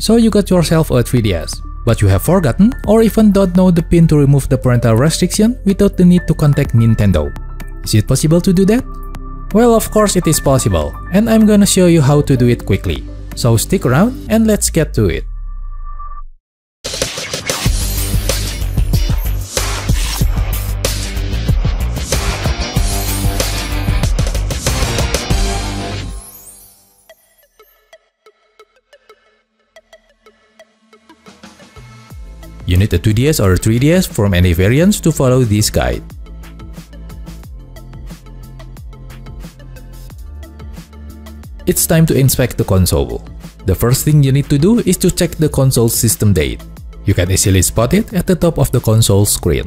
So you got yourself a 3DS, but you have forgotten or even don't know the pin to remove the parental restriction without the need to contact Nintendo. Is it possible to do that? Well, of course it is possible, and I'm gonna show you how to do it quickly. So stick around and let's get to it. You need a 2DS or a 3DS from any variants to follow this guide. It's time to inspect the console. The first thing you need to do is to check the console system date. You can easily spot it at the top of the console screen.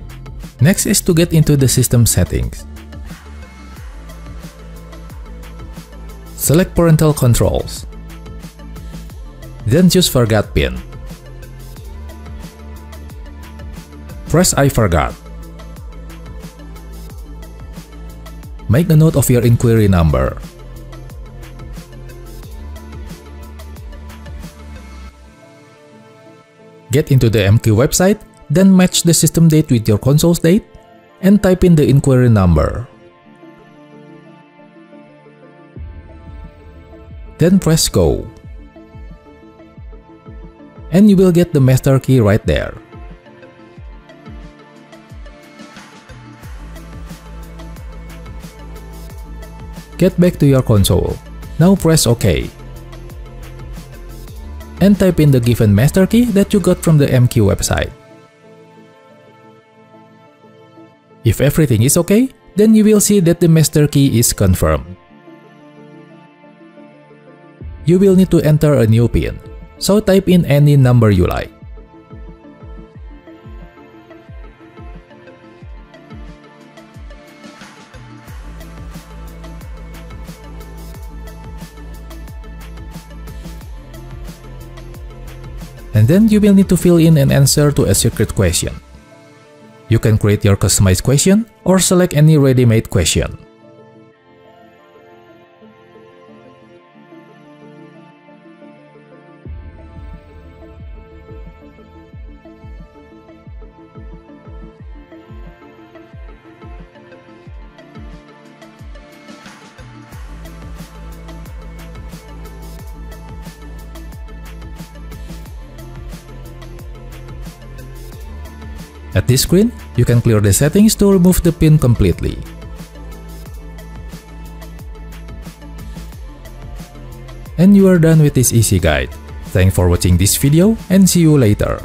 Next is to get into the system settings. Select parental controls. Then choose forgot pin. Press I forgot. Make a note of your inquiry number. Get into the MQ website, then match the system date with your console's date, and type in the inquiry number. Then press go. And you will get the master key right there. Get back to your console. Now press OK. And type in the given master key that you got from the MQ website. If everything is okay, then you will see that the master key is confirmed. You will need to enter a new pin, so type in any number you like. And then you will need to fill in an answer to a secret question. You can create your customized question or select any ready-made question. At this screen, you can clear the settings to remove the pin completely. And you are done with this easy guide. Thanks for watching this video and see you later.